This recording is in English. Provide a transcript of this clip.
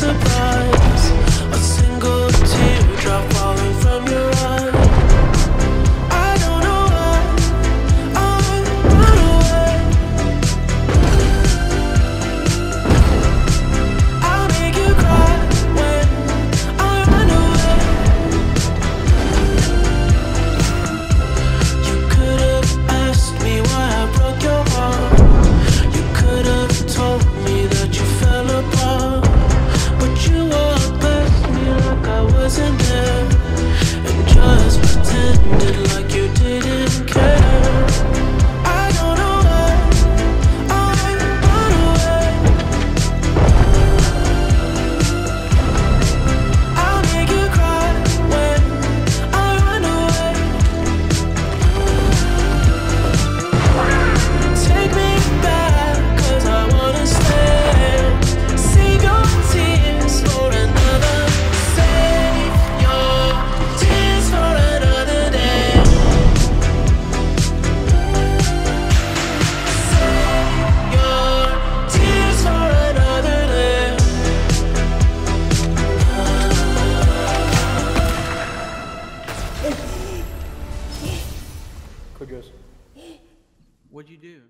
surprise. What'd you do?